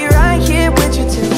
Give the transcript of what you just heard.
be right here with you too.